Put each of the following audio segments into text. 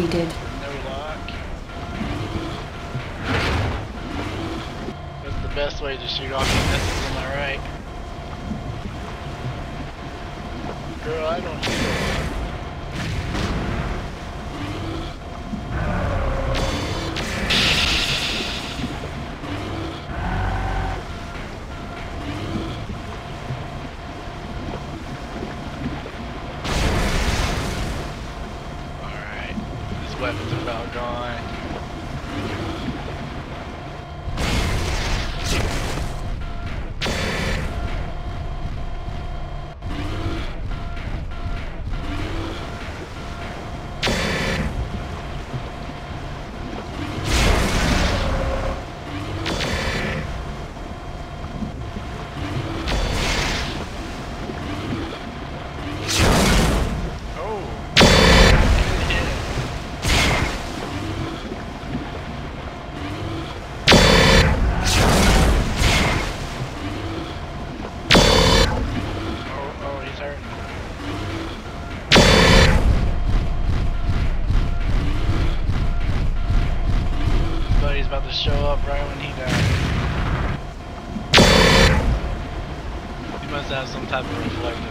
totally did. No lock. That's the best way to shoot off your missiles, am I right? Girl, I don't have some type of reflection.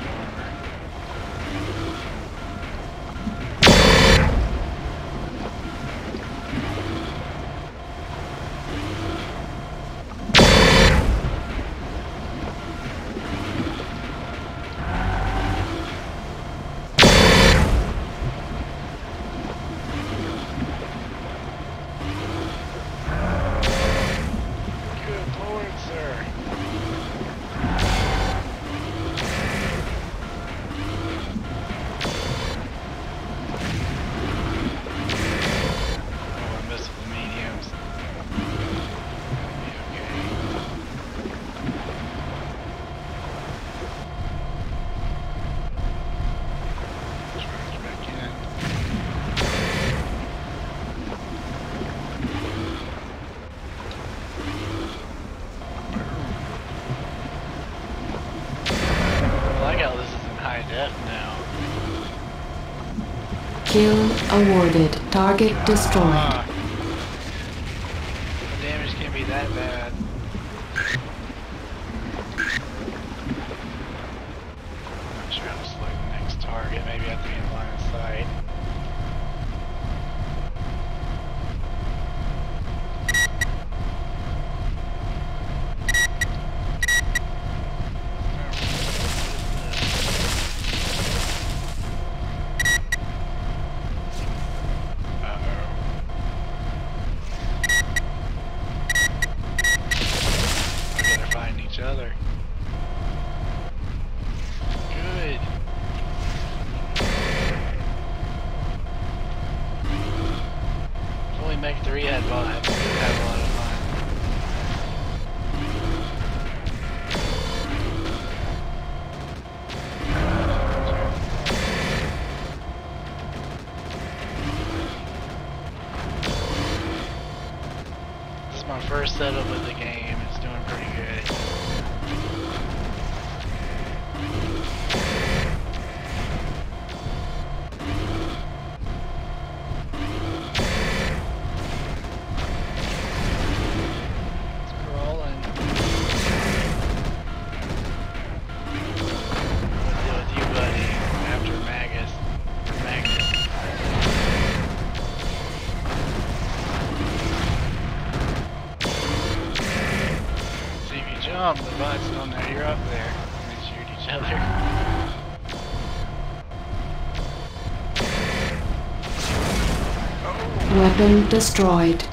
awarded. Target destroyed. Uh, the damage can't be that bad. But so oh, you're up there. We shoot each other. Weapon destroyed.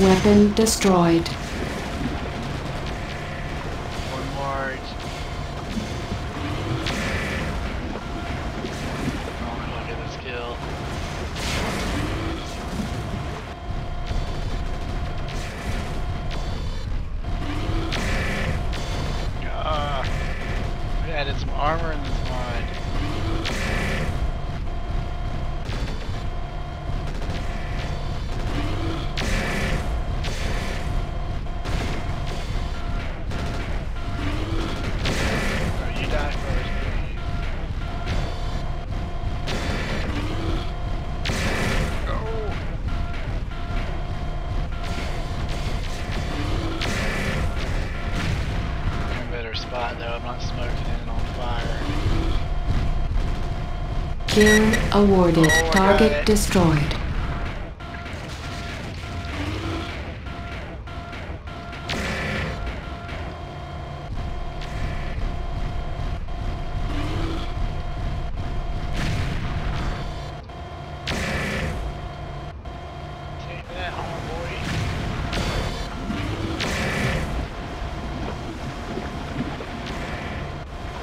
Weapon destroyed. Kill awarded. Target destroyed.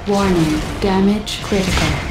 Warning, damage critical.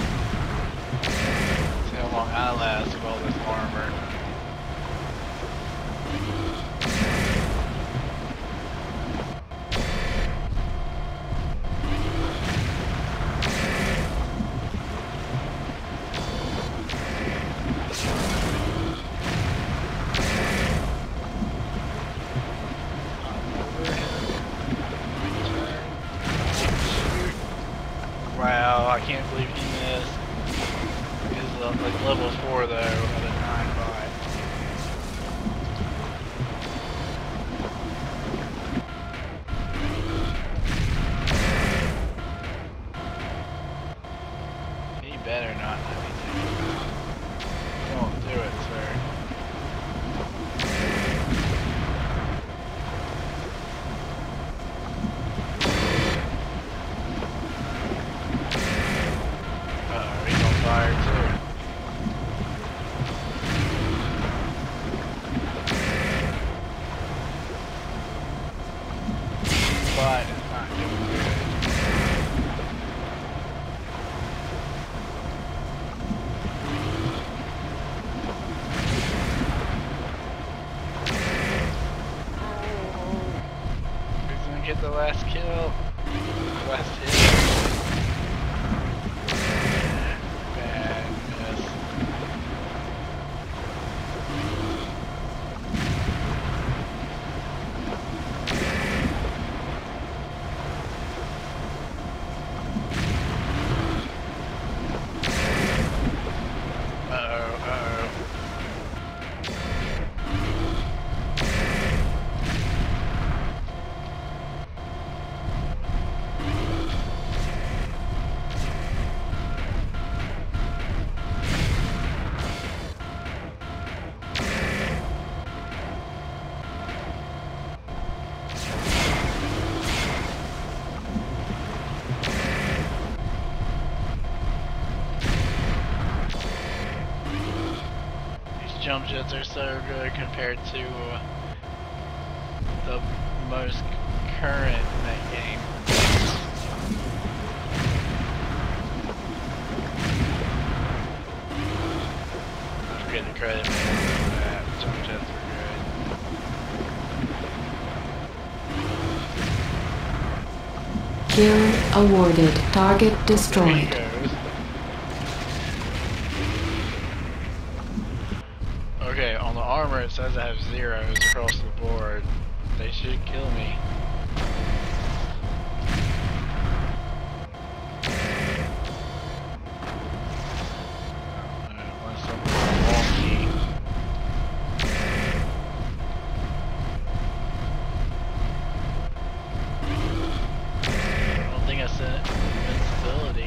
Jump jets are so good compared to uh, the most current in that game. I'm getting credit for that. Jump jets are Kill awarded. Target good. There destroyed. Armor it says I have zeros across the board. They should kill me. I don't think I said invincibility.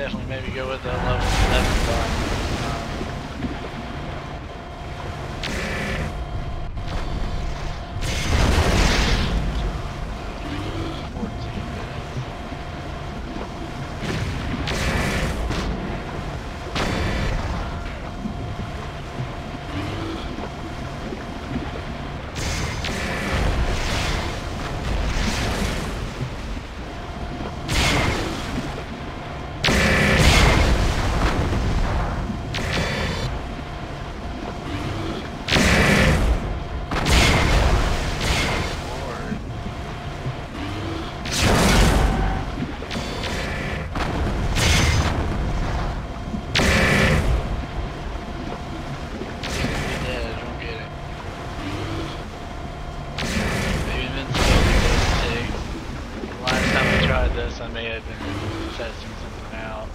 Definitely maybe go with that I may have been testing something out.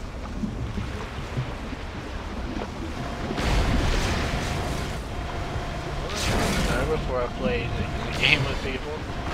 Before I played the game with people.